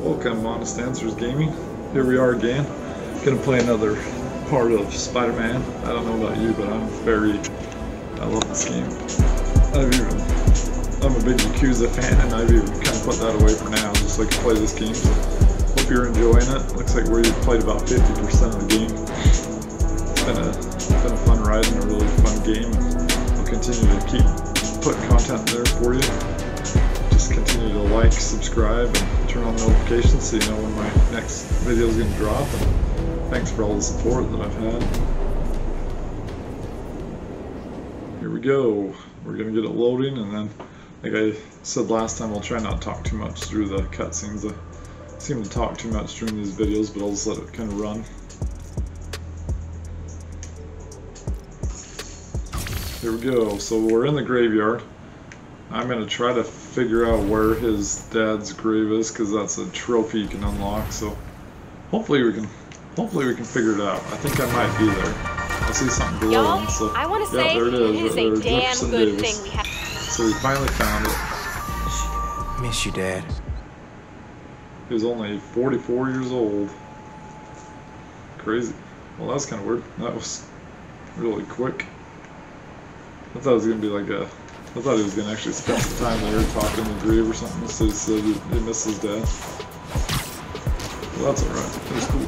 Welcome, Honest Answers Gaming. Here we are again. Gonna play another part of Spider-Man. I don't know about you, but I'm very... I love this game. I've even... I'm a big Yakuza fan, and I've even kind of put that away for now, just like to play this game. So, hope you're enjoying it. Looks like we've played about 50% of the game. It's been a, been a fun ride and a really fun game. I'll continue to keep putting content there for you just continue to like, subscribe, and turn on notifications so you know when my next video is going to drop. And thanks for all the support that I've had. Here we go. We're going to get it loading, and then, like I said last time, I'll try not to talk too much through the cutscenes. I seem to talk too much during these videos, but I'll just let it kind of run. Here we go. So we're in the graveyard. I'm going to try to figure out where his dad's grave is because that's a trophy you can unlock. So hopefully we can hopefully we can figure it out. I think I might be there. I see something glowing. So I want to yeah, say there it is. it is right a damn Jefferson good Davis. thing we have. So we finally found it. Miss you, Dad. He was only 44 years old. Crazy. Well, that's kind of weird. That was really quick. I thought it was gonna be like a. I thought he was gonna actually spend some time there talking to Grieve or something. So he said he, missed his dad. Well, that's alright. Was cool.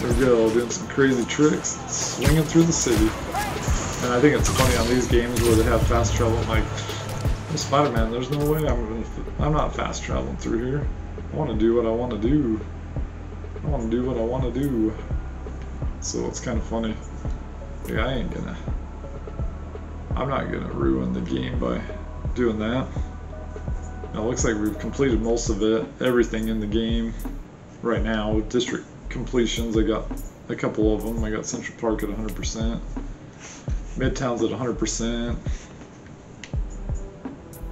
There we go, doing some crazy tricks, swinging through the city. And I think it's funny on these games where they have fast travel. I'm like, Spider-Man. There's no way I'm gonna. I'm not fast traveling through here. I want to do what I want to do. I want to do what I want to do. So it's kind of funny. Like, I ain't gonna. I'm not gonna ruin the game by doing that. Now, it looks like we've completed most of it, everything in the game right now. District completions, I got a couple of them. I got Central Park at 100%. Midtown's at 100%.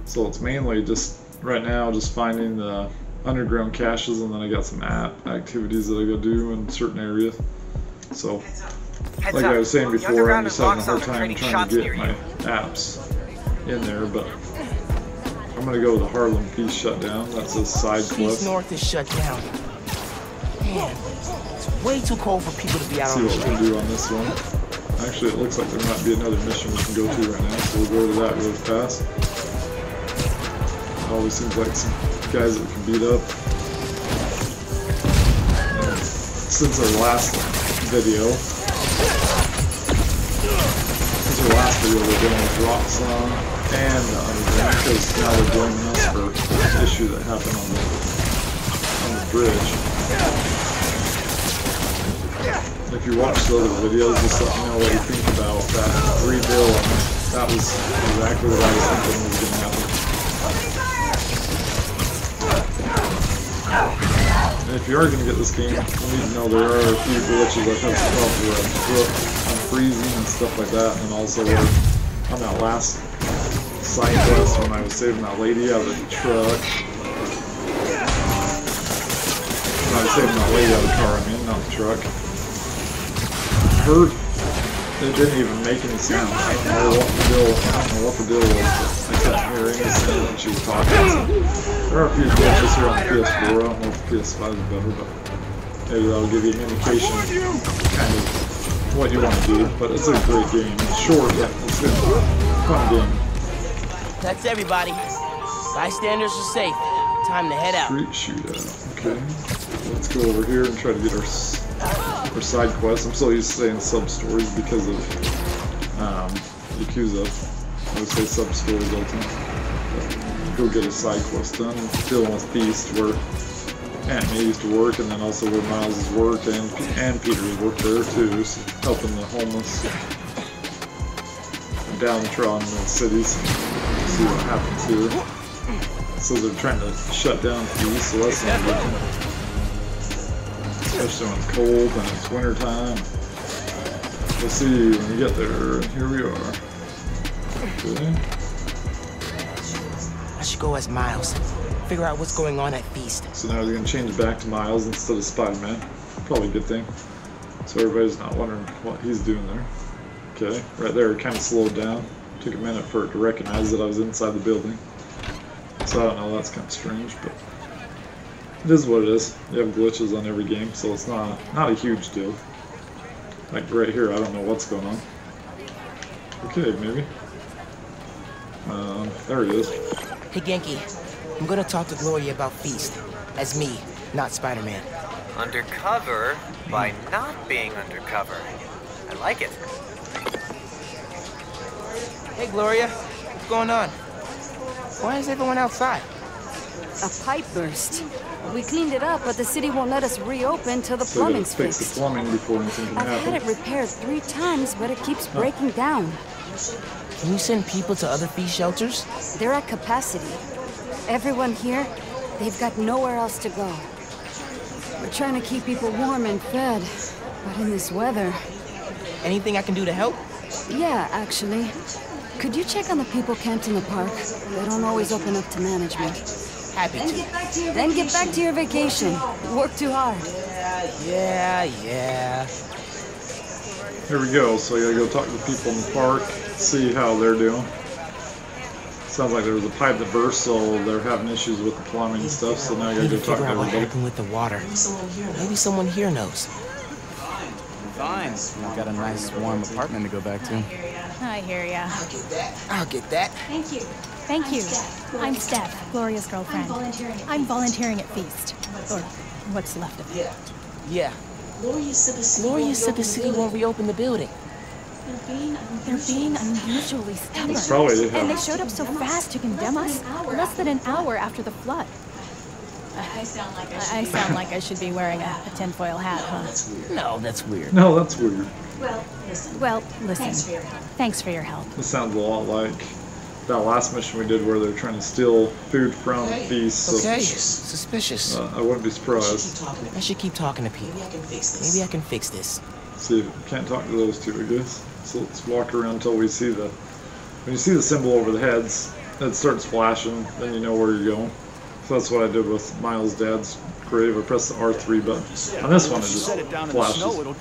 So it's mainly just right now just finding the underground caches and then I got some app activities that I gotta do in certain areas. So Heads like up. I was saying before, I'm just having a hard time trying to get my apps in there, but I'm gonna go with the Harlem Feast shutdown. That's a side East quest. North is shut down. Man, it's way too cold for people to be out See on the what we can do on this one. Actually, it looks like there might be another mission we can go to right now, so we'll go to that really fast. Always seems like some guys that we can beat up. And since our last video, video, we're dealing with Roxxon and uh, the Underground, because now they're blaming us for the issue that happened on the, on the bridge. If you watch the other videos, just let me know what you think about that rebuild. That was exactly what I was thinking was going to happen. And if you are going to get this game, you need to know there are a few glitches that have problems where freezing and stuff like that, and also on that last side quest when I was saving that lady out of the truck. When I was saving that lady out of the car, I mean, not the truck heard it didn't even make any sound. I don't know what the deal I don't know what the deal was, but I couldn't hear anything when she was talking. So there are a few glitches here on the PS4. I don't know if the PS5 is better, but maybe that'll give you an indication kind of what you want to do. But it's a great game. It's short, yeah, it's good. Fun game. That's everybody. Bystanders are safe. Time to head out. Street shootout. Okay. Let's go over here and try to get our our side quests. I'm so used to saying sub stories because of um, Yakuza. I would say sub stories all the time. But go get a side quest done. Dealing with Feast where Aunt May used to work, and then also where Miles worked, and and Peter's worked there too, so helping the homeless and downtrodden in the cities. See what happens here. So they're trying to shut down Feast, so that's not good. Especially when it's cold and it's winter time. We'll see when we get there. Here we are. Okay. I should go as Miles. Figure out what's going on at Feast. So now they're gonna change back to Miles instead of Spider-Man. Probably a good thing. So everybody's not wondering what he's doing there. Okay, right there it kind of slowed down. Took a minute for it to recognize that I was inside the building. So I don't know, that's kind of strange, but it is what it is. You have glitches on every game, so it's not not a huge deal. Like right here, I don't know what's going on. Okay, maybe. Um, there he is. Hey, Ganke. I'm gonna talk to Gloria about Feast. As me, not Spider-Man. Undercover by not being undercover. I like it. Hey, Gloria. What's going on? Why is everyone outside? A pipe burst. We cleaned it up, but the city won't let us reopen till the So plumbing's fix the fixed. plumbing before anything can I've had it repaired three times, but it keeps breaking down. Can you send people to other Feast shelters? They're at capacity. Everyone here, they've got nowhere else to go. We're trying to keep people warm and fed, but in this weather... Anything I can do to help? Yeah, actually. Could you check on the people camped in the park? They don't always open up to management. Happy to. Then get back to your vacation. Work too hard. Yeah, yeah. yeah. Here we go. So you gotta go talk to the people in the park, see how they're doing. Sounds like there was a pipe that burst, so they're having issues with the plumbing and stuff. So now I gotta Need go to talk to figure out what everybody. happened with the water. Maybe someone here knows. Fine. I've got a nice warm apartment to go back to. I hear ya. I'll get that. I'll get that. Thank you. Thank you. I'm Steph, Gloria's girlfriend. I'm volunteering. I'm volunteering at Feast. Or what's left of it. Yeah. Gloria said the city Gloria won't reopen city the won't reopen the building. They're being They're being unusually stubborn. It's probably And they showed up so fast to condemn us. Less than an hour after the flood. I sound like I I I sound like I should be wearing a, a tinfoil hat, huh? No, that's weird. No, that's weird. Well, listen. Well, listen. Thanks for your help. Thanks for your help. This sounds a lot like that last mission we did where they're trying to steal food from feasts. So Okay. Suspicious. uh, I wouldn't be surprised. I should keep talking to people. Maybe I can fix this. See, if we can't talk to those two, I guess. So let's walk around until we see the. When you see the symbol over the heads, it starts flashing. Then you know where you're going. So that's what I did with Miles' dad's grave. I pressed the R3 button. On this one, it just Set it down in the snow. flashes. It'll...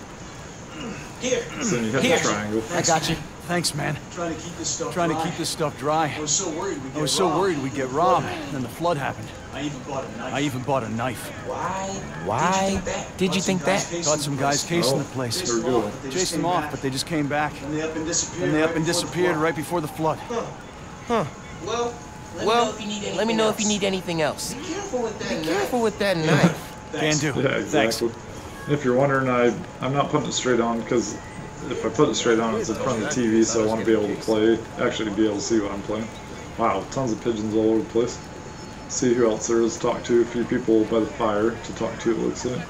So then you hit the triangle. I got you. Thanks, man. Trying to keep this stuff Trying to dry. keep this stuff dry. I was so worried we'd get I was so robbed. worried we'd get robbed. Then the flood happened. I even bought a knife. I even bought a knife. Why did you think that? Got some guys casing the place. there we go. They Chased them off, back. but they just came back. And they up and disappeared. And they up right and before the disappeared flood. right before the flood. Huh. Well, let Well, me if you need anything let me know if you need anything else. Be careful with that. Be knife. careful with that knife. Can do. Yeah, Thanks. exactly. If you're wondering, I I'm not putting it straight on because if I put it straight on, it's in front of the TV, so I want to be able to play, actually be able to see what I'm playing. Wow, tons of pigeons all over the place. See who else there is to talk to. A few people by the fire to talk to. It looks like.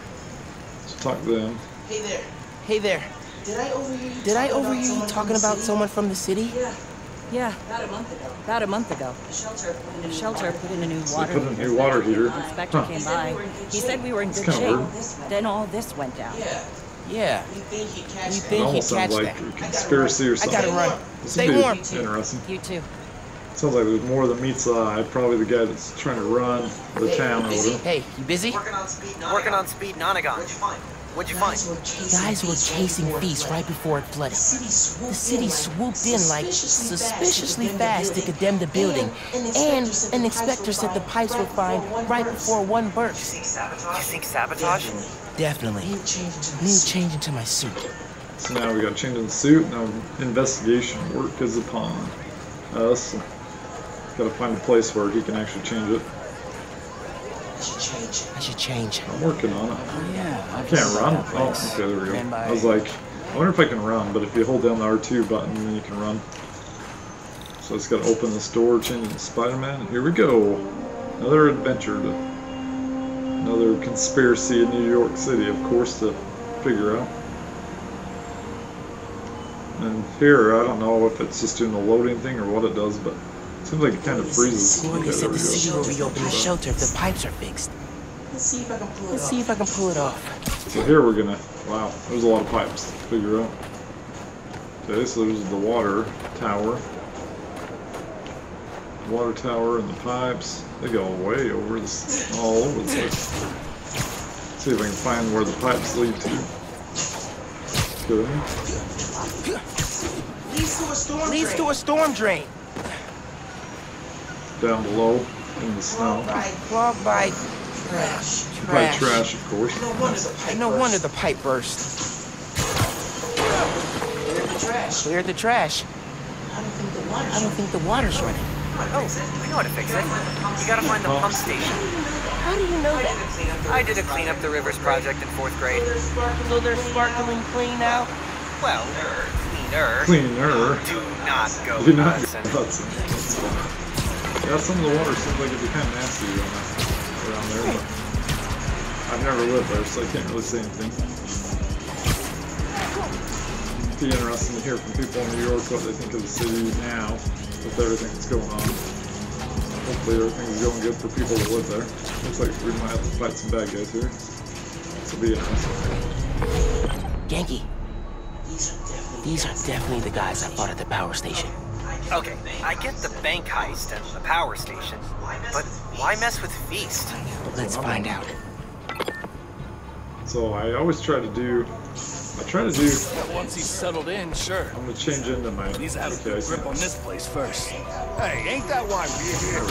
So talk to them. Hey there. Hey there. Did I overhear you? Did I talking about overhear you talking about city? someone from the city? Yeah, Yeah, about a month ago. about a month ago. The shelter put in a new shelter water. put in a new So water they put in a new water heater. Inspector Huh. came by. He said we were in good kinda shape. Then all this went down. Yeah, Yeah. we think he'd catch We that. It think- almost he'd sounds catch like that. a conspiracy or I gotta run. Stay would be warm. Interesting. You too. Sounds like there's more than meets uh, the eye. Probably the guy that's trying to run the town or whatever. Hey, you busy? Working on speed. Nonagon. Working on speed Nonagon. What'd you find? What'd you find? Guys were chasing Guys were chasing right before it right before it flooded. The city swooped The city in, swooped in like suspiciously suspiciously fast fast to condemn the building, and an inspector said the pipes were fine right before one burst. You think sabotage? Definitely. New change into Need to change into my suit. So now we got to change in suit. Now investigation work is upon us. Got to find a place where he can actually change it. I should change. I should change. I'm working on it. Oh, Yeah. I can't run. Oh, okay, there we go. I was like, I wonder if I can run, but if you hold down the R2 button, then you can run. So I just got to open this door, change into Spider-Man, and here we go. Another adventure to another conspiracy in New York City, of course, to figure out. And here, I don't know if it's just doing the loading thing or what it does, but it seems like it kind of freezes. Okay, Gloria there said the city go. will reopen the shelter if the pipes are fixed. Let's see if I can pull it Let's off. see if I can pull it off. So here we're gonna, wow, there's a lot of pipes to figure out. Okay, so there's the water tower. Water tower and the pipes, they go way over this, all over the place. See if I can find where the pipes lead to. Good. Leads to a storm Leads to a storm drain. Down below. in the snow. Bite, frog bite. Trash. Probably Trash. trash, of course. No wonder the pipe No burst. wonder the pipe burst. Clear the trash. Clear the trash. I don't think the water's I don't think the water's running. Oh, I know how to fix it. You gotta find the pump station. How do you know that? I did a clean up the rivers project in fourth grade. So they're sparkling clean now? Well, cleaner. Cleaner. Do not go Do not nuts go and- nuts. That's fine. Yeah, some of the water seems like it'd be kind of nasty around there, around there but I've never lived there, so I can't really say anything. It'd be interesting to hear from people in New York what they think of the city now, with everything that's going on. Hopefully everything's going good for people that live there. Looks like we might have to fight some bad guys here. This will be interesting. Ganke, These are definitely these are definitely the guys I fought at the power station. Okay, I get the bank heist and the power station, but why mess with Feast? Let's find out. So I always try to do, I try to do, Once he's settled in, sure. I'm gonna change into my, He's out of I grip on this place first. Hey, ain't that why we're here?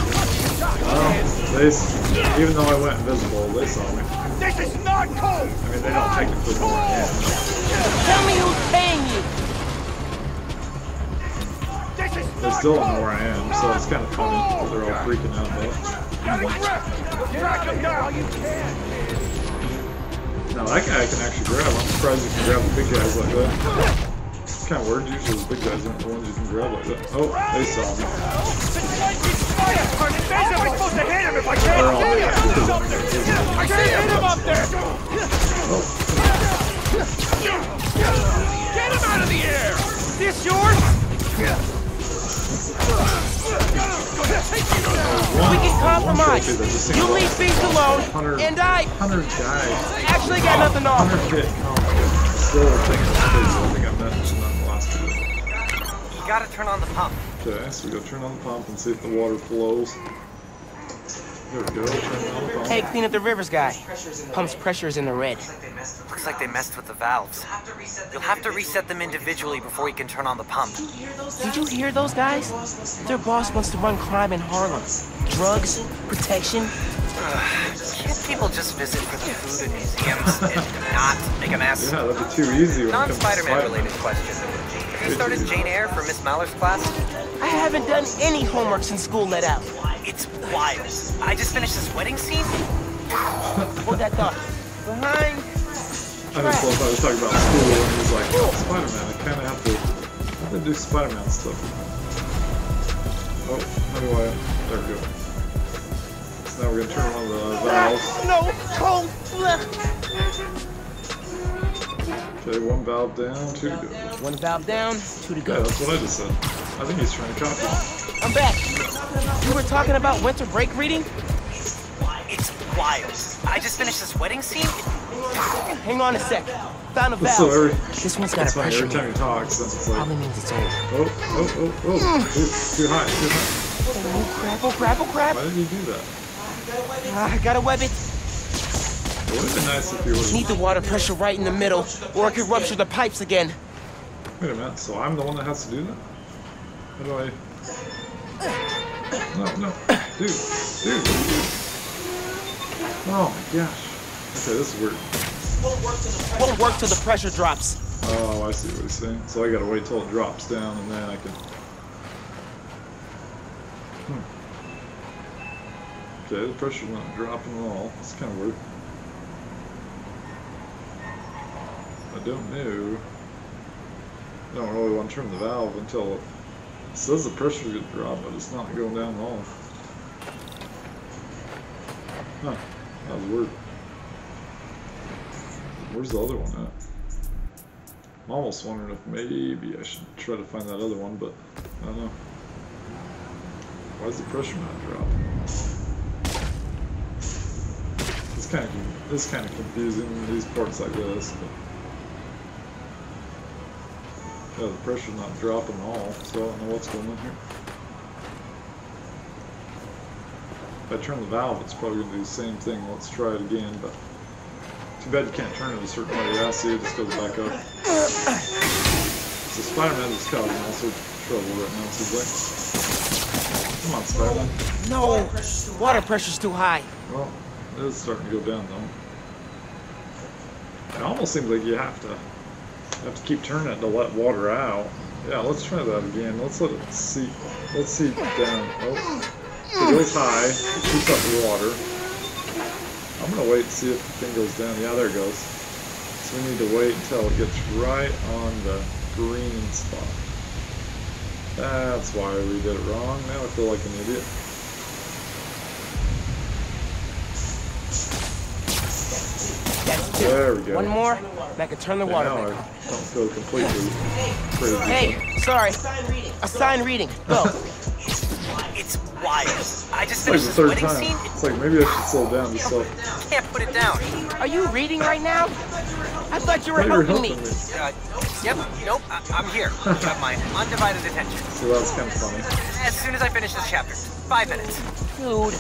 Well, they, even though I went invisible, they saw me. This is not cool! I mean, they don't technically know where I am. Not still don't know where I am, so it's kind of funny they're all freaking out can! Now that guy I can actually grab. I'm surprised you can grab the big guys like that. Uh, it's kind of weird. Usually the big guys aren't the ones you can grab like that. Uh, oh, they saw me. I I They're all mad. I can't hit him up there! Oh, Get him out of the air! This yours? We can compromise. trophy that just seems You like leave Feast alone, 100 and I 100 guys. actually got nothing to offer. 100 hit count. Still think. I think I mentioned that last video. You gotta turn on the pump. Okay, so we go turn on the pump and see if the water flows. There we go, turn on the pump. Hey, clean up the rivers guy. Pump's pressure is in the red. Looks like they messed with the valves. You'll have to reset them individually before you can turn on the pump. Did you hear those guys? Their boss wants to run crime in Harlem. Drugs, protection. Can't people just visit for the food and museums and not make a mess? Yeah, that'd be too easy when it comes to Non-Spider-Man Spider-Man. related question. Have you started Jane Eyre for Miss Maller's class? I haven't done any homework since school let out. It's wild. I just finished this wedding scene. Hold that thought. Behind. I just love how he's talking about school and he's like, oh, Spider-Man, I kind of have to, have to do Spider-Man stuff. Oh, how do I, there we go. So now we're gonna turn on the valves. No, cold. Okay, one valve down, two to go. One valve down, two to Yeah, go. that's what I just said. I think he's trying to copy. I'm back. You were talking about winter break reading? It's wild. I just finished this wedding scene. Hang on a sec. Found a valve. So every, this one's got a pressure every time meter. he talks, then it's like, Probably means it's old. oh, oh, oh, oh, too, too high, too high. Oh crap, oh crap, oh crap. Why did he do that? Ah, I gotta web it. It would have been nice if he would Need the water pressure right in the middle, or it could rupture the pipes again. Wait a minute, so I'm the one that has to do that? How do I... No, no, dude, dude, what are you doing? Oh my gosh. Okay, this is weird. Won't work till the pressure drops. Oh, I see what he's saying. So I gotta wait till it drops down and then I can... Hmm. Okay, the pressure's not dropping at all. It's kind of weird. I don't know. I don't really want to turn the valve until it says the pressure's gonna drop, but it's not going down at all. Huh, that was weird. Where's the other one at? I'm almost wondering if maybe I should try to find that other one, but I don't know. Why is the pressure not dropping? It's kind of it's kind of confusing these parts like this. But yeah, the pressure's not dropping at all, so I don't know what's going on here. If I turn the valve, it's probably going to do the same thing. Let's try it again, but too bad you can't turn it a certain way. Yeah, see, it just goes back up. So Spider-Man is causing all sorts of trouble right now, seems like. Come on, Spider-Man. No, water pressure's too high. Well, it is starting to go down though. It almost seems like you have to you have to keep turning it to let water out. Yeah, let's try that again. Let's let it seep. Let's seep down. Oh, it goes high. It keeps up water. I'm gonna wait and see if the thing goes down. Yeah, there it goes. So we need to wait until it gets right on the green spot. That's why we did it wrong. Now I feel like an idiot. That's two. There we go. One more, and I can turn the Yeah, water now back on. don't feel completely crazy. Hey, sorry. A sign reading. Go. It's wild. I just It's like finished the this third wedding time. scene. It's like maybe I should slow down just so. Can't put it down. Are you reading right now? I thought you were Now you're helping helping me. me. Uh, yep. Nope. I- I'm here. You have my undivided attention. So that's kind of funny. As soon as I finish this chapter. Five minutes. Dude,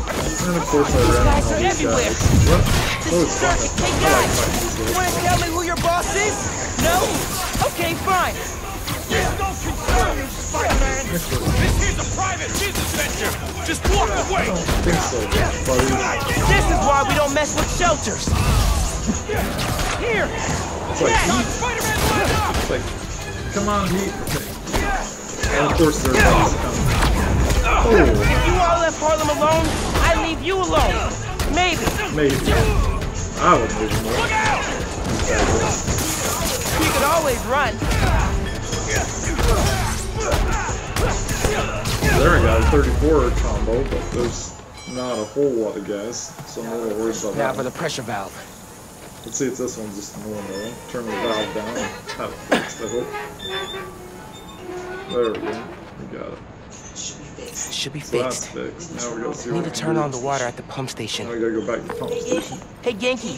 And of course I ran guys all these everywhere. guys. What? this Oh, is circus. Hey I guys, you wanna tell me who your boss is? No? Okay, fine. This here's a private business venture. Just walk I away. don't think so, buddy. This is why we don't mess with shelters. Here. It's like, Stop. Spider-Man, let up. It's like, come on, heat. And of course there's bugs coming. Oh, you left Harlem alone, I leave you alone. Maybe. maybe. I would move more. Look out! You could always run. There we go, 34 combo, but there's not a whole lot of guys, so I'm a little worried about Now that. for the pressure valve. Let's see if this one's just normal. Turn the valve down and have it fixed, I hope. There we go. We got it. Should be fixed. fixed. Now we gotta Need to turn on the water at the pump Now station. we gotta go back to the pump station. Hey Ganke,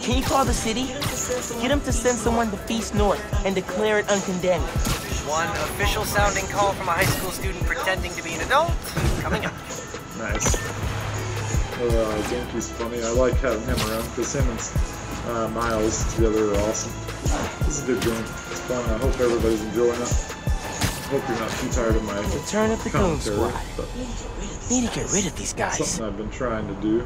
can you call the city? Get them to send someone to Feast North and declare it uncondemned. One official sounding call from a high school student pretending to be an adult. Coming up. Nice. Uh, Ganke's funny. I like having him around because him and uh, Miles together are awesome. This is a good game. It's fun. I hope everybody's enjoying it. I hope you're not too tired of my Return of the Goon commentary, Squad. but Need to get rid of these guys. something I've been trying to do.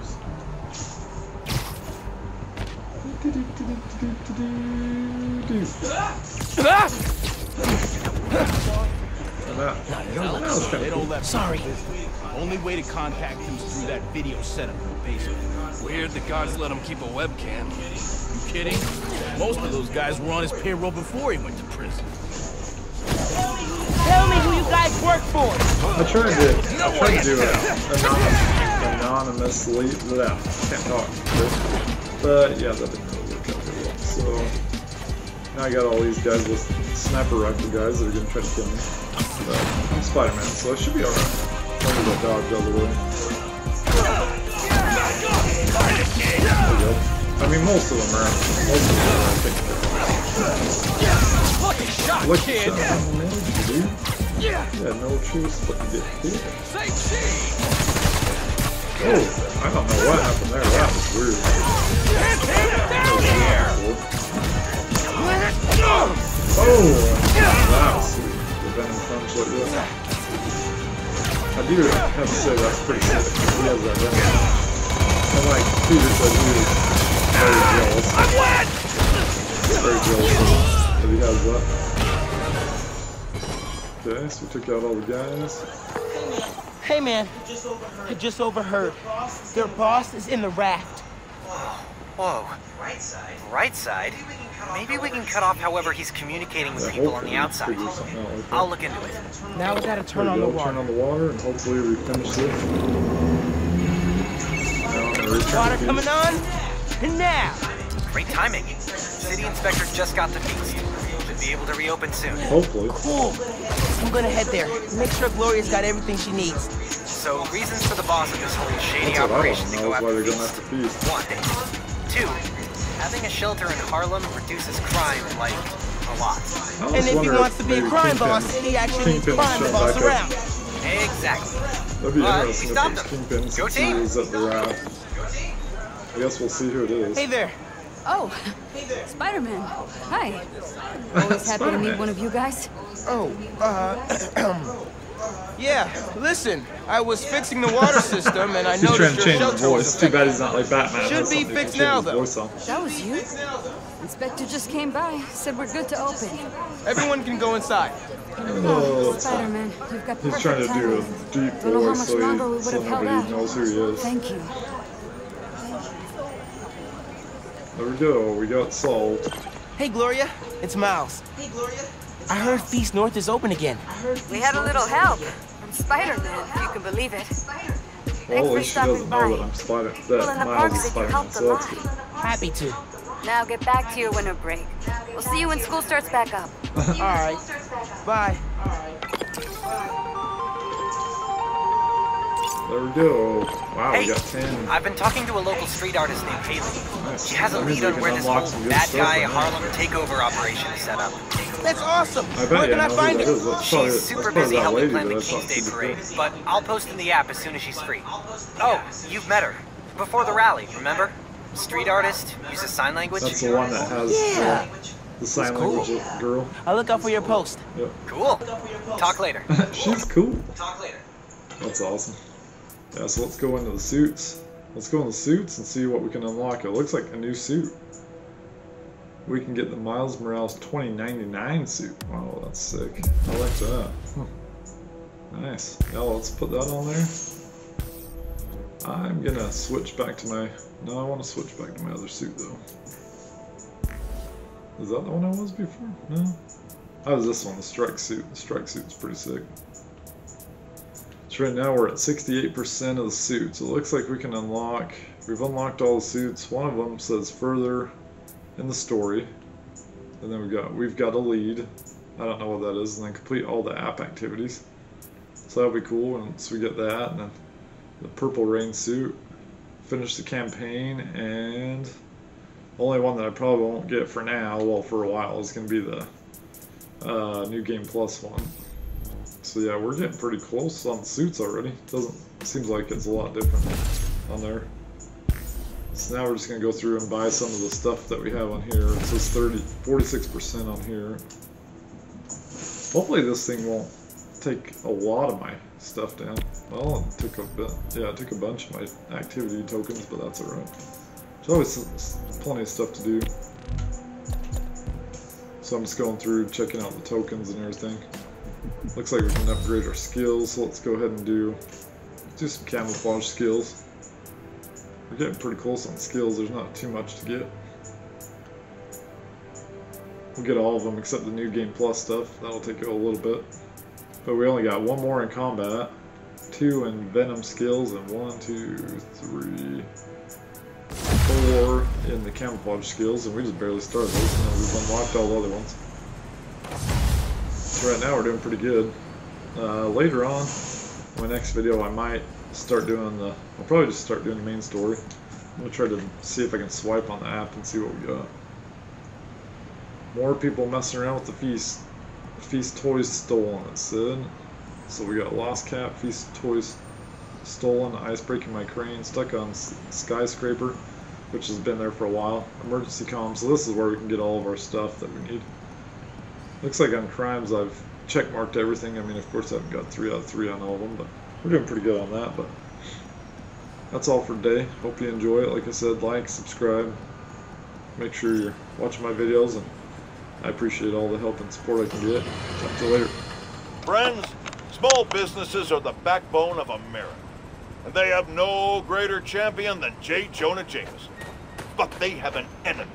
Ah! And that, You're that was kind They don't cool. let Sorry. Only way to contact him is through that video setup in the basement. Weird the guards let him keep a webcam. You kidding? Most of those guys were on his payroll before he went to prison. Tell me guys work for. I tried to, I tried to do an anonymous, anonymously, yeah, can't talk, but yeah, that didn't really work out very well. So now I got all these guys with sniper rifle guys that are gonna try to kill me. But I'm Spider-Man, so I should be alright. As long as I dodge the way. There we go. I mean, most of them are. Most of them are, I think. Lucky shot, Look, kid. shot, man, dude. Yeah. No choice but to get hit. Say cheese. Oh, I don't know what happened there. That was weird. Get him down here. Oh, that was sweet. The venom like that. I do have to say that's pretty sick. He has that venom. And like Peter said, he was very jealous. I'm wet. Very jealous he has that. Okay, so we took out all the guys. Hey man, I just overheard. Their boss is in the raft. Whoa. Right side? Right side? Maybe we can cut off however he's communicating with Yeah, people on the outside. out like. I'll look into it. Now we gotta turn There on we the go, turn water. on the water, and hopefully we finish this. Now I'm gonna return Water the coming on. And now. Great timing. City inspector just got the feast. Should be able to reopen soon. Hopefully. Cool. I'm gonna head there. Make sure Gloria's got everything she needs. So reasons for the boss of this whole shady That's operation to go is why after they're going feast. feast. One. Two. Having a shelter in Harlem reduces crime like a lot. And if he wants to be a crime Kingpin- boss, he actually needs Kingpin's crime to boss back up. around. Exactly. That'd be Uh, interesting if it stopped was him. Kingpin Go since he team. was at the raft. I guess we'll see who it is. Hey there. Oh, Spider-Man. Hi. Always happy to meet one of you guys. Oh, uh, Yeah, listen, I was fixing the water system and I He's trying noticed to your change his shelter was voice. Too bad he's not like Batman. Should be something he can fixed now, though. That was you? Inspector just came by, said we're good to open. Everyone can go inside. Oh, Spider-Man, you've got He's trying to do a deep Don't how voice much so, longer we he, would so nobody knows who he is. Thank you. There we go. We got solved. Hey, Gloria, it's Miles. Hey, Gloria. I heard Feast North is open again. We had a little help from Spider-Man, if you can believe it. Well, at for least she doesn't know that I'm Spider- that Miles is Spider-Man, so that's good. Happy to. Now get back to your winter break. We'll see you when school starts back up. All right. Bye. There we go. Wow, we Hey, got 10. I've been talking to a local street artist named Hailey. Nice. She has a That means lead on where this whole bad guy in there. Harlem takeover operation is set up. That's awesome. I bet Where you can I I find who that it? is. That's probably, She's super busy helping lady plan the King's Day parade, before. but I'll post in the app as soon as she's free. Oh, you've met her. Before the rally, remember? Street artist, uses sign language. That's the one that has Yeah. uh, the sign cool. language girl. I'll look out for your post. Yep. Cool. Talk later. She's cool. Talk later. That's awesome. Yeah, so let's go into the suits. Let's go in the suits and see what we can unlock. It looks like a new suit. We can get the Miles Morales 2099 suit. Wow, that's sick. I like that. Hmm. Nice. Yeah, let's put that on there. I'm gonna switch back to my... No, I want to switch back to my other suit though. Is that the one I was before? No. How was this one? The strike suit. The strike suit's pretty sick. So right now we're at 68% of the suits. It looks like we can unlock, we've unlocked all the suits. One of them says further in the story. And then we've got, we've got a lead. I don't know what that is. And then complete all the app activities. So that'll be cool once we get that. And then the purple rain suit. Finish the campaign and only one that I probably won't get for now, well for a while, is going to be the uh, new game plus one. So yeah, we're getting pretty close on suits already. Doesn't seems like it's a lot different on there. So now we're just gonna go through and buy some of the stuff that we have on here. It says 30, 46% on here. Hopefully this thing won't take a lot of my stuff down. Well, it took a bit. Yeah, it took a bunch of my activity tokens, but that's alright. There's always plenty of stuff to do. So I'm just going through, checking out the tokens and everything. Looks like we can upgrade our skills, so let's go ahead and do do some camouflage skills. We're getting pretty close on skills, there's not too much to get. We'll get all of them except the new game plus stuff, that'll take a little bit. But we only got one more in combat, two in venom skills, and one, two, three, four in the camouflage skills, and we just barely started those, and we've unlocked all the other ones. Right now we're doing pretty good. Uh, later on, my next video, I might start doing the. I'll probably just start doing the main story. I'm gonna try to see if I can swipe on the app and see what we got. More people messing around with the feast. Feast toys stolen. It said. So we got lost cap, feast toys stolen, ice breaking my crane, stuck on skyscraper, which has been there for a while. Emergency comms. So this is where we can get all of our stuff that we need. Looks like on crimes I've check marked everything. I mean, of course, I haven't got three out of three on all of them, but we're doing pretty good on that. But that's all for today. Hope you enjoy it. Like I said, like, subscribe, make sure you're watching my videos, and I appreciate all the help and support I can get. Talk to you later. Friends, small businesses are the backbone of America. And they have no greater champion than J. Jonah Jameson. But they have an enemy.